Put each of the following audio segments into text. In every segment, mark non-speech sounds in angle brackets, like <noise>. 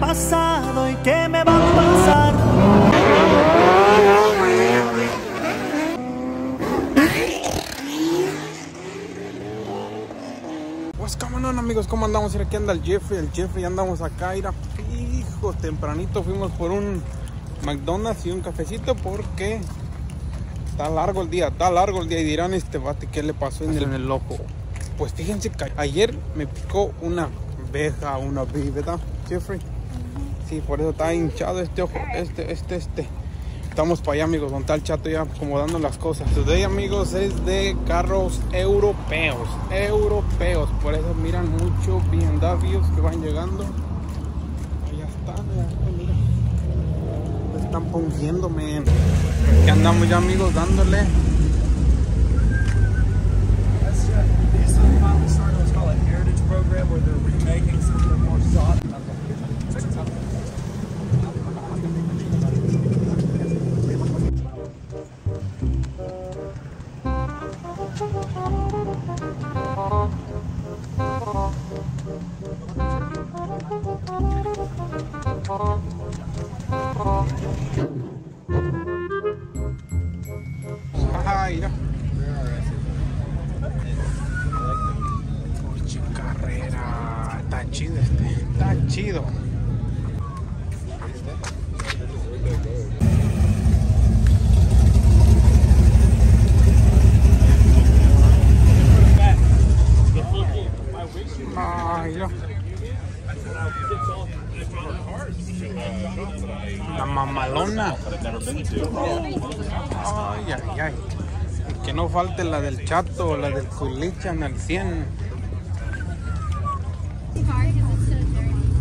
pasado y que me va a pasar. Pues cómo no amigos, ¿cómo andamos? Mira, aquí anda el Jeffrey, el Jeffrey, andamos acá, mira, hijo, tempranito fuimos por un McDonald's y un cafecito porque está largo el día, está largo el día y dirán este bate, ¿qué le pasó en el, en el ojo? Pues fíjense que ayer me picó una abeja, una ¿verdad, Jeffrey? Sí, por eso está hinchado este ojo, este, este, este. Estamos para allá, amigos, con tal chato ya acomodando las cosas. Today, amigos, es de carros europeos, europeos. Por eso miran mucho BMWs que van llegando. Ahí están, mira. Me están poniendo, man. Aquí andamos ya, amigos, dándole. Program where they're remaking some of their more. Pinche carrera. Está chido este. Está chido. Falte la del chato, la del culichan al 100.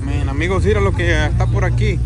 Men, amigos, mira lo que está por aquí.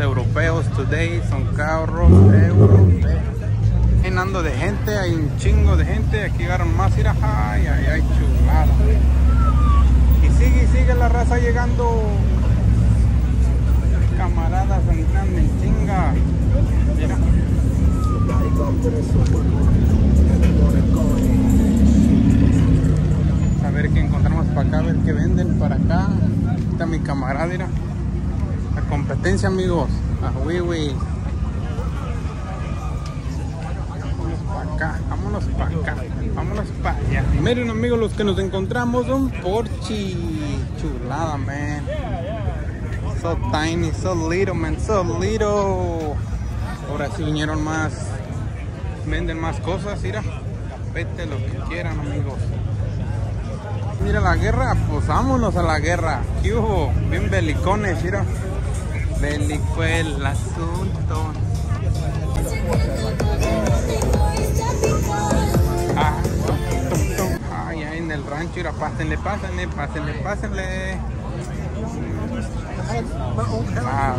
Europeos today. Son carros europeos. Llenando de gente, hay un chingo de gente. Aquí llegaron más, mira. Ay, ay, ay, chulada. Y sigue, y sigue la raza llegando camaradas entrando en chinga. Mira. A ver qué encontramos para acá, a ver qué venden para acá. Está mi camarada. La competencia, amigos. A Wiwi. Vámonos para acá, vámonos para acá, vámonos para allá. Miren, amigos, los que nos encontramos, un Porsche. Chulada, man. So tiny, so little, man, so little. Ahora sí vinieron más. Venden más cosas, mira. Tapete, lo que quieran, amigos. Mira la guerra, pues vámonos a la guerra. ¿Qué hubo? Bien belicones, mira. Bélico el asunto. rancho. Mira, pásenle, pásenle, pásenle, pásenle. Ah,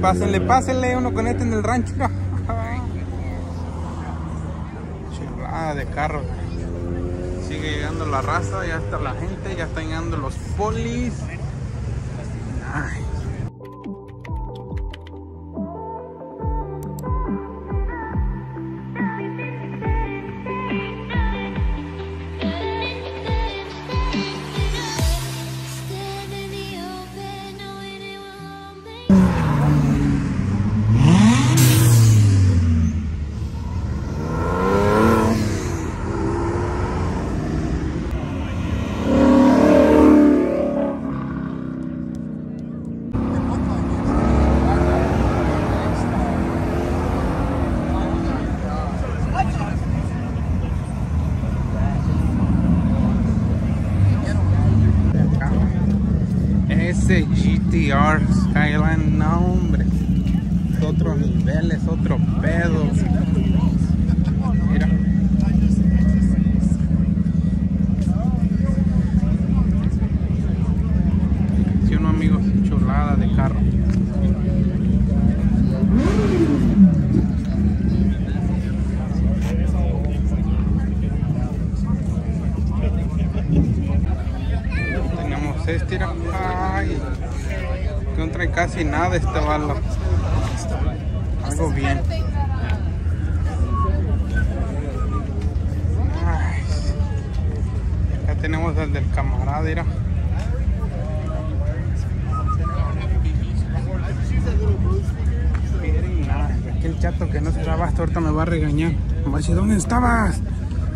pásenle, pásenle. Uno con este en el rancho. Chulada de carro. Sigue llegando la raza, ya está la gente, ya están llegando los polis. Ay. Stand Este, mira. Ay, no trae casi nada este bala. Algo bien. Ay, ya tenemos el del camarada, mira. Aquel chato que no se da basto ahorita me va a regañar. Me va a decir, ¿dónde estabas?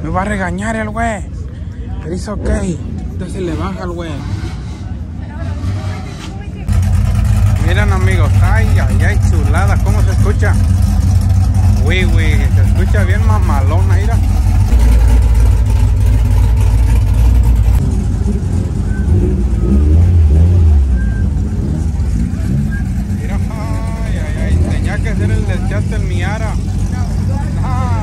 Me va a regañar el güey. Pero hizo ok. Entonces le baja el güey. Miren amigos, ay, ay, ay, chulada, ¿cómo se escucha? Uy, uy, se escucha bien mamalona, mira. Mira, ay, ay, tenía que hacer el del chat del Miara. Ay.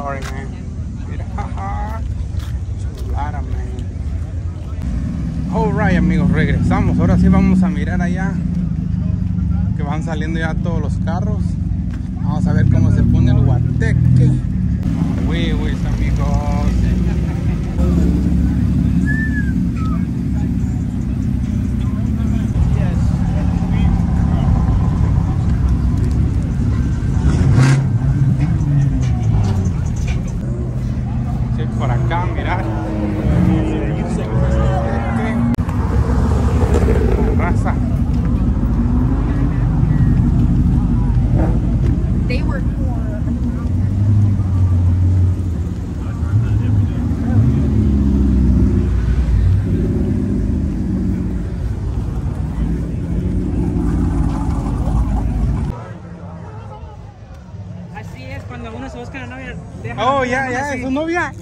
Sorry, man. <laughs> Amigos, regresamos. Ahora sí vamos a mirar allá. Que van saliendo ya todos los carros. Vamos a ver cómo se pone el guateque. Amigos. Sí, por acá, mirar. Raza. They were Así es, cuando uno se busca una novia, deja Oh, ya, ya, su novia.